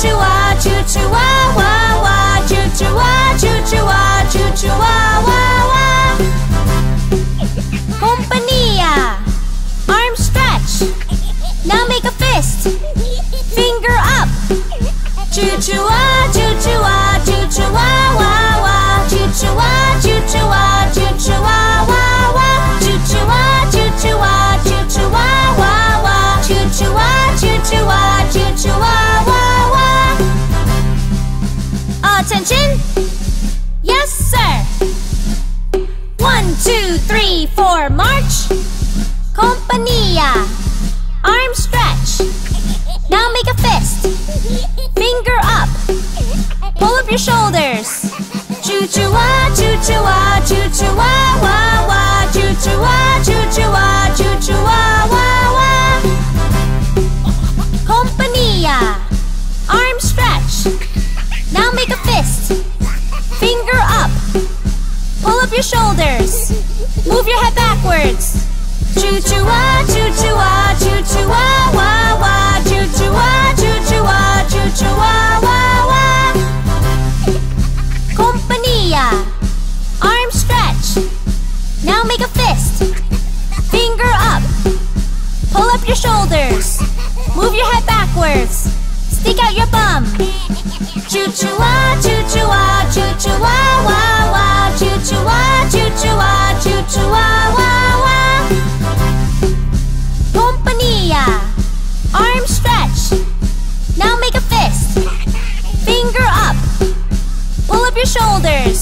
you Now make a fist. Finger up. Pull up your shoulders. Move your head backwards. Stick out your bum. Choo choo ah, choo choo ah, choo choo ah, wah wah. Choo choo ah, choo choo ah, choo choo ah, wah wah. Pompanilla. Arm stretch. Now make a fist. Finger up. Pull up your shoulders.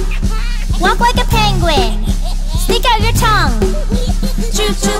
Walk like a penguin. Stick out your tongue. Choo choo,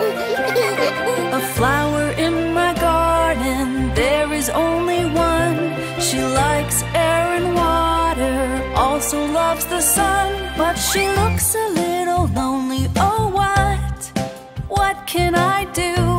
A flower in my garden, there is only one. She likes air and water, also loves the sun. But she looks a little lonely, oh what? What can I do?